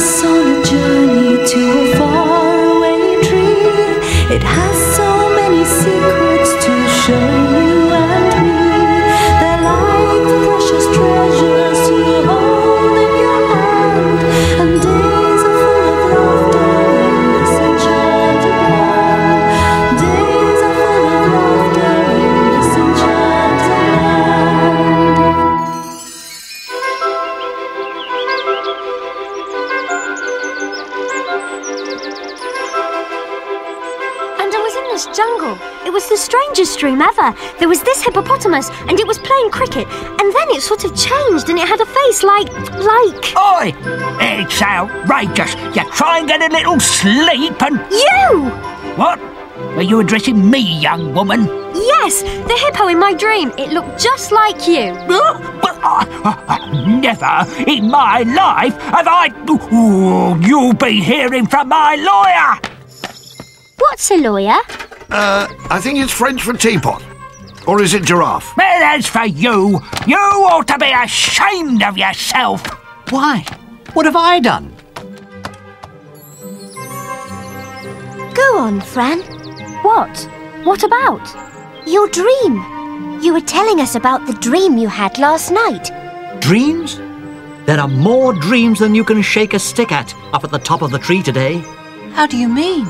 us on a journey to a this jungle. It was the strangest dream ever. There was this hippopotamus, and it was playing cricket, and then it sort of changed, and it had a face like, like Oi! It's outrageous. You try and get a little sleep and... you. What? Were you addressing me, young woman? Yes, the hippo in my dream. It looked just like you. But I, never in my life have I... Ooh, you'll be hearing from my lawyer. What's a lawyer? Uh, I think it's French for teapot. Or is it giraffe? Well, as for you, you ought to be ashamed of yourself. Why? What have I done? Go on, Fran. What? What about? Your dream. You were telling us about the dream you had last night. Dreams? There are more dreams than you can shake a stick at up at the top of the tree today. How do you mean?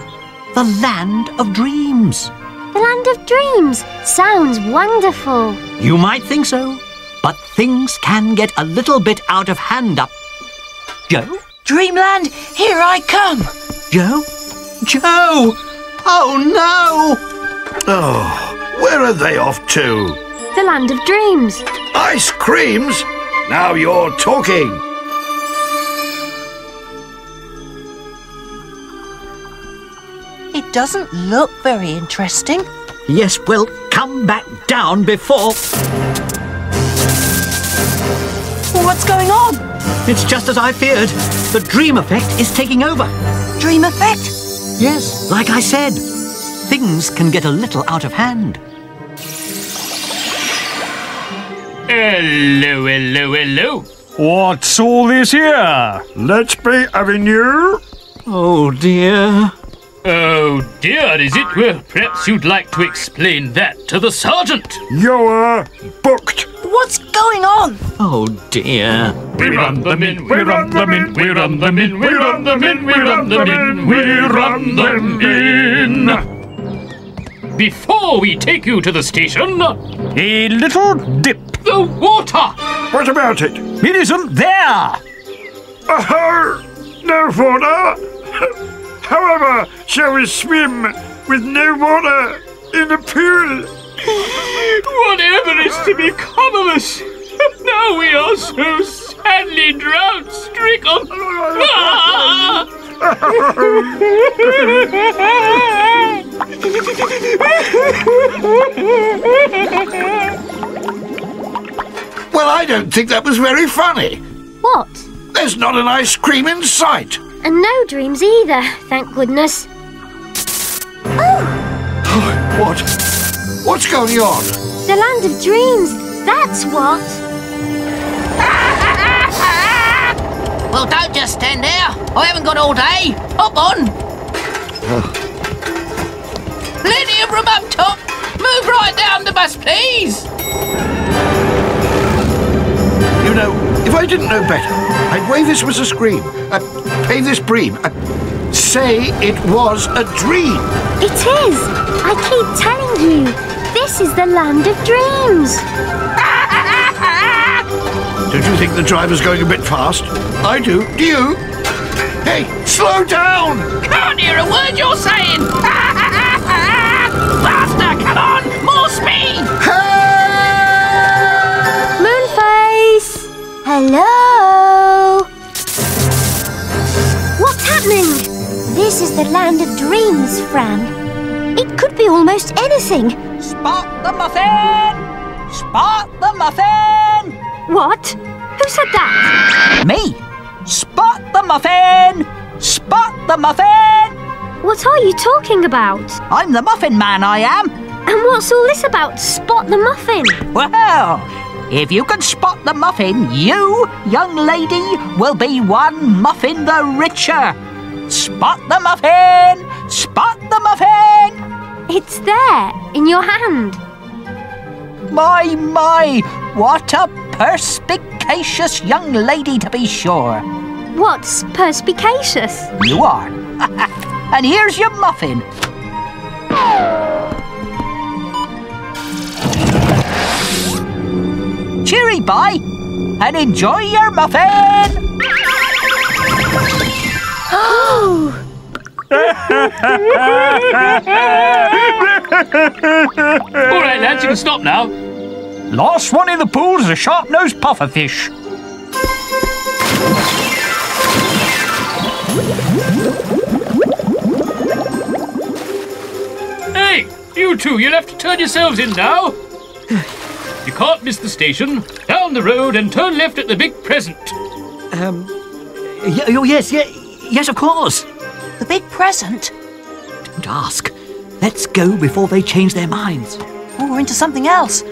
The land of dreams. The land of dreams. Sounds wonderful. You might think so, but things can get a little bit out of hand up. Joe? Dreamland, here I come! Joe? Joe! Oh no! Oh, where are they off to? The land of dreams. Ice creams? Now you're talking. Doesn't look very interesting. Yes, well, come back down before. What's going on? It's just as I feared. The dream effect is taking over. Dream effect? Yes, like I said, things can get a little out of hand. Hello, hello, hello. What's all this here? Let's be having you. Oh dear. Oh dear, is it? Well, perhaps you'd like to explain that to the sergeant. You're uh, booked. What's going on? Oh dear. We run them in, we run them in, we run them in, we run them in, we run them in, we run them in. Before we take you to the station, A little dip. the water. What about it? It isn't there. Oh, no water. However, shall we swim with no water in the pool? Whatever is to become of us? Now we are so sadly drought stricken. Well, I don't think that was very funny. What? There's not an ice cream in sight. And no dreams either, thank goodness. Oh! What? What's going on? The land of dreams. That's what. Well, don't just stand there. I haven't got all day. Hop on. Plenty of room up top. Move right down the bus, please. You know, if I didn't know better, I'd wave this was a scream. Uh, pay this bream. Uh, say it was a dream. It is. I keep telling you. This is the land of dreams. Don't you think the driver's going a bit fast? I do. Do you? Hey, slow down! Can't hear a word you're saying. Anything. Spot the muffin. Spot the muffin. What? Who said that? Me? Spot the muffin! Spot the muffin! What are you talking about? I'm the muffin man, I am. And what's all this about Spot the Muffin? Well, If you can spot the muffin, you, young lady, will be one muffin the richer. Spot the muffin! Spot the muffin! It's there, in your hand. My, my, what a perspicacious young lady to be sure. What's perspicacious? You are. and here's your muffin. Cheery, bye, and enjoy your muffin. Oh! All right, lads, you can stop now. Last one in the pool is a sharp-nosed pufferfish. Hey, you two, you'll have to turn yourselves in now. You can't miss the station. Down the road and turn left at the big present. Um, y- oh, yes, yeah, yes, of course. The big present? Don't ask. Let's go before they change their minds. We're into something else.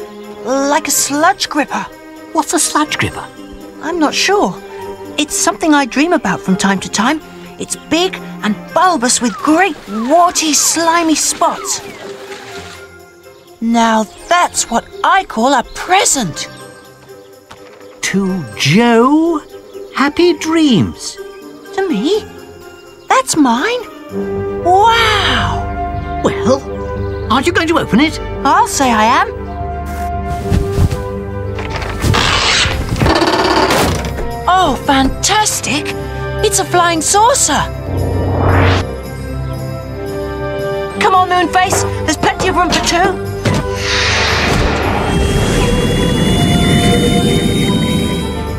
Like a sludge gripper. What's a sludge gripper? I'm not sure. It's something I dream about from time to time. It's big and bulbous with great warty, slimy spots. Now that's what I call a present. To Joe, happy dreams. To me? That's mine? Wow! Well, aren't you going to open it? I'll say I am. Oh, fantastic! It's a flying saucer! Come on, Moonface, there's plenty of room for two.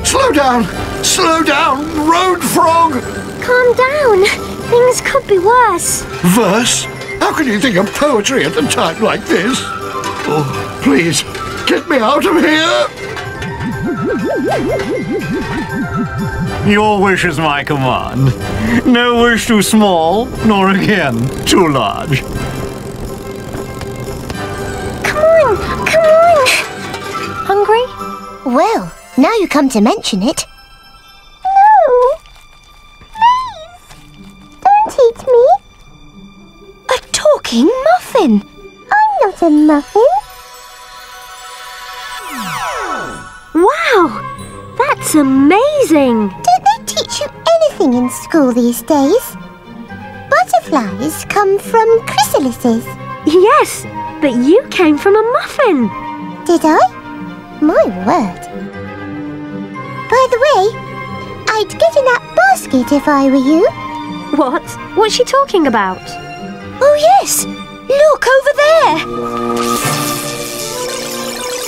Slow down! Slow down! Road frog! Calm down. Things could be worse. Verse? How can you think of poetry at a time like this? Oh, please, get me out of here! Your wish is my command. No wish too small, nor again too large. Come on, come on. Hungry? Well, now you come to mention it. Talking muffin! I'm not a muffin. Wow, that's amazing. Don't they teach you anything in school these days? Butterflies come from chrysalises. Yes, but you came from a muffin. Did I? My word. By the way, I'd get in that basket if I were you. What? What's she talking about? Oh, yes. Look over there.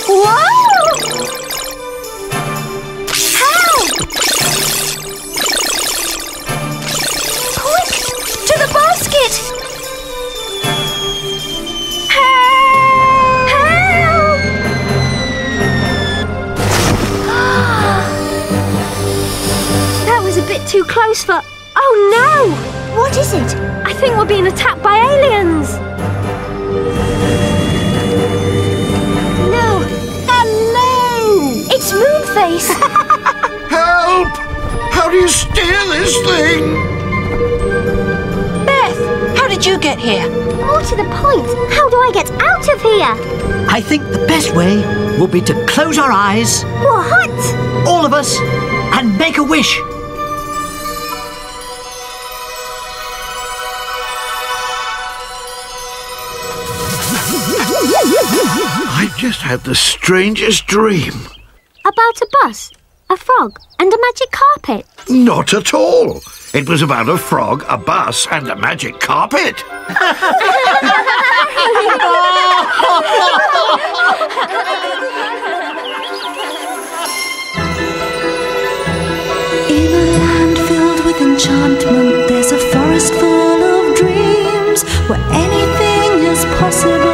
Wow! Help! Quick! To the basket! Help! That was a bit too close for. Oh no! What is it? I think we're being attacked by aliens. No. Hello! It's Moonface. Help! How do you steer this thing? Beth, how did you get here? More to the point, how do I get out of here? I think the best way will be to close our eyes, What? all of us, and make a wish. I just had the strangest dream. About a bus, a frog, and a magic carpet. Not at all. It was about a frog, a bus, and a magic carpet. In a land filled with enchantment, there's a forest full of dreams where anything is possible.